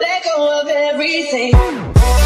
let go of everything.